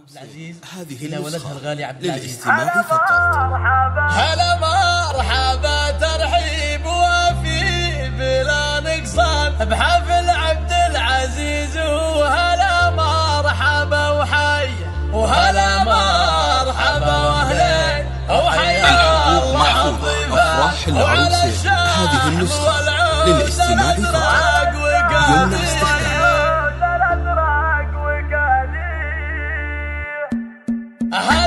عبد العزيز. هذه إلى ولدها الغالي عبد العزيز. فقط. هلا مرحبا ترحيب وفي بلا نقصان. بحفل عبد العزيز وهلا مرحبا وحيا وهلا مرحبا واهلين وحيا الله أفراح العروسة هذه النسخة للاستماع فقط. يمنع استخدام. Aha!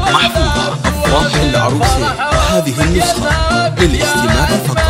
محفوظة. أفراح العروسة. هذه النسخة للاستماع فقط.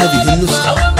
爱比天都高。